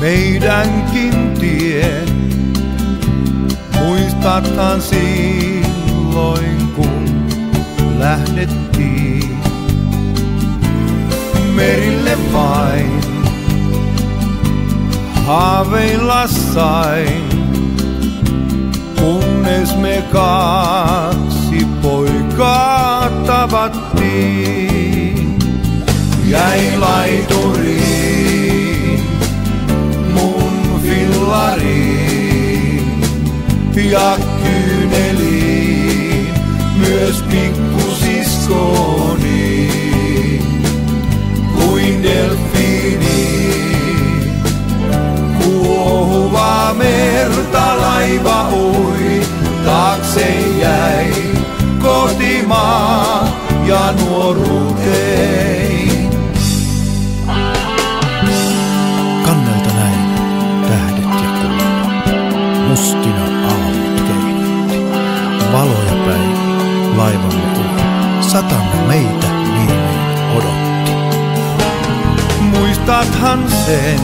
meidänkin tie. Muistathan silloin kun lähdettiin merille vain. Haaveilla sain, kunnes me kaksi poikaa tavattiin. Jäi laituriin ja kyyneliin myös pikkusiskoni kuin delfiini. Kuohuvaa merta laiva ui, taakse jäi kotimaa ja nuoruuteen. Kannelta näin tähdet ja kuut. Mustina laivamme ui. Satanne meitä viimein odotti. Muistathan sen,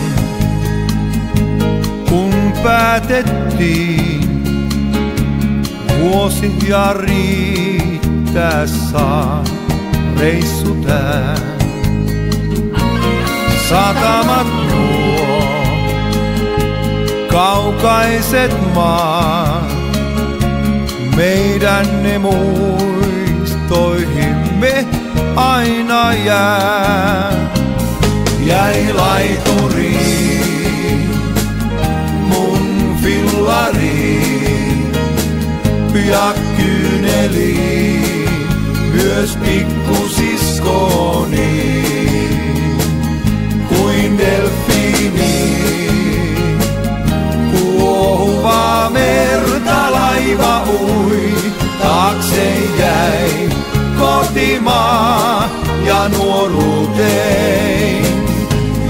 kun päätettiin vuosi riittää saa reissu tää. Satamat nuo, kaukaiset maat, meidän ne muistoihimme jää. Jäi laituriin, mun fillariin ja kyyneliin, myös pikkusiskoni nuoruuteen.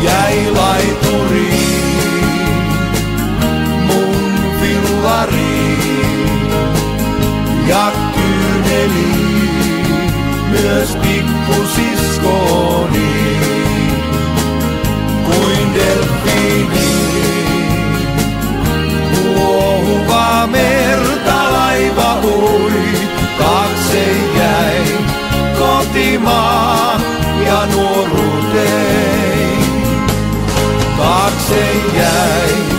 Jäi laituriin, mun fillariin ja kyyneliin, myös pikkusiskoni Taakse jäi